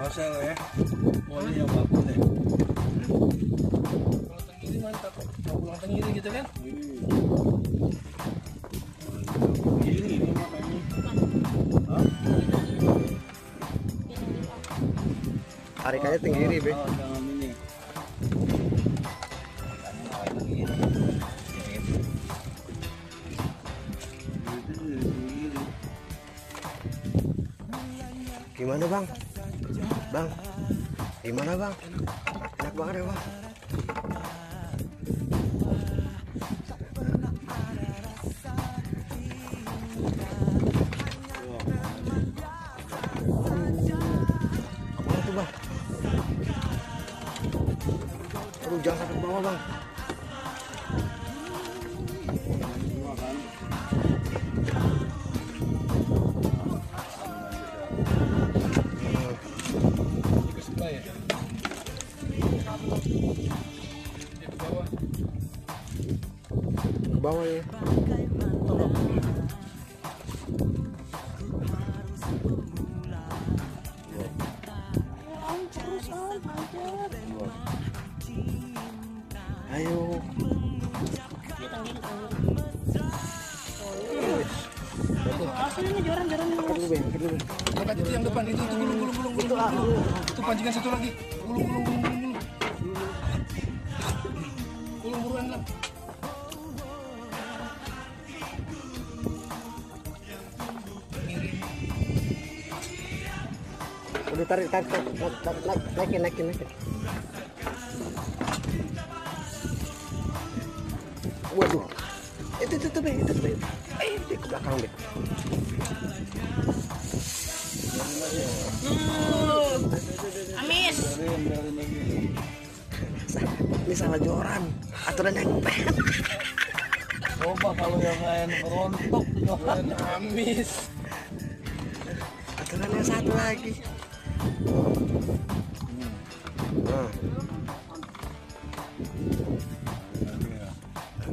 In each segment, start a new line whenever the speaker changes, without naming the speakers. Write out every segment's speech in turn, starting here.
Hosel ya. Boleh yang bagus deh.
Kalau tenggiri mantap. Kalau pulang tenggiri gitu kan.
Ini ini makanya. Hah?
Tarik aja tenggiri, Be.
Oh, jangan ini.
Gimana, Bang? Bang. Gimana, Bang? Enak banget ya, Bang. Jangan sampai ke bawah, Bang.
Bawah
ya. Ayo. Dulu, Be. Angkat
itu yang depan itu itu gulung gulung gulung gulung. gulung. Itu pancingan satu lagi. Gulung gulung gulung. gulung. Gulung buruan lah.
Tarik, tarik, tarik, tarik, tarik, naikin, naikin, naikin. Waduh, itu, itu, itu, itu, Be. Eh, di ke belakang, Be.
Amis.
Ini salah joran. Aturan yang
Coba kalau yang lain berontok jangan.
Amis.
aturan yang satu lagi.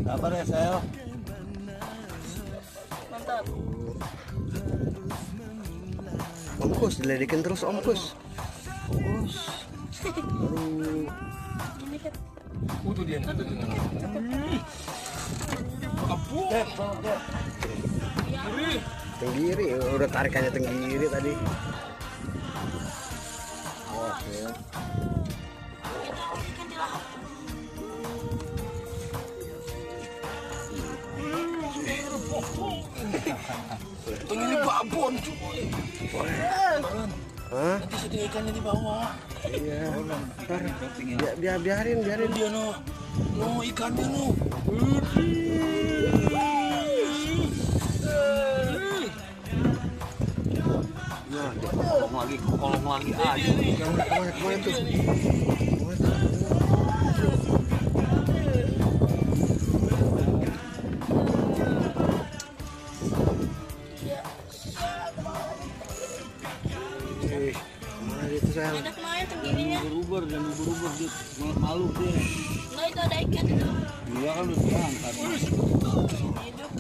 Apa deh saya?
Mantap.
Om Kus, diledekin terus Om Kus. Om Kus. Aduh,
dia. Gurih.
tenggiri, udah tarikannya tenggiri tadi.
Oke.
Ini babon cuy.
Hah?
Nanti sedih ikannya di bawah.
Iya. Biar, biar, biarin, biarin.
Dia no. No ikannya no.
Dia kolong lagi, kolong lagi aja.
Yang tuh? Gitu
ada kemarin
dan dia malu dia.
Enggak itu ada ikan itu.
Dia kan udah diangkat.
Hidup.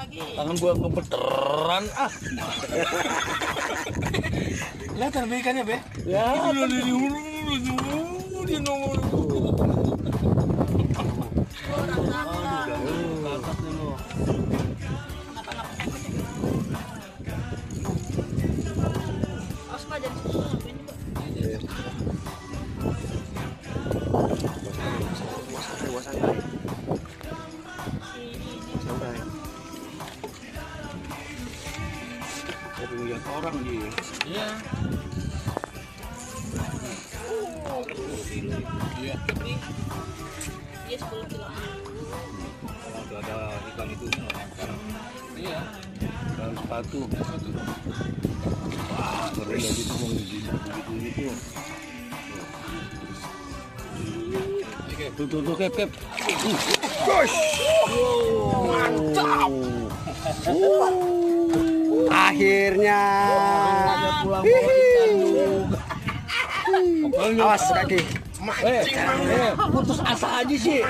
Lagi.
Tangan gua ngebeteran ah.
Kelihatan be ikannya be.
Ya,
Dia di hulu dia nongol.
Orang
dia.
Iya.
Iya.
Ini dia 10 kilo.
Kalau udah ada ikan itu
Iya.
dalam sepatu. Wah, ngeri ya gitu mau begitu begitu itu. Tuh tuh tuh kep kep.
Mantap.
Akhirnya. Awas kaki.
Eh, eh, putus asa aja sih.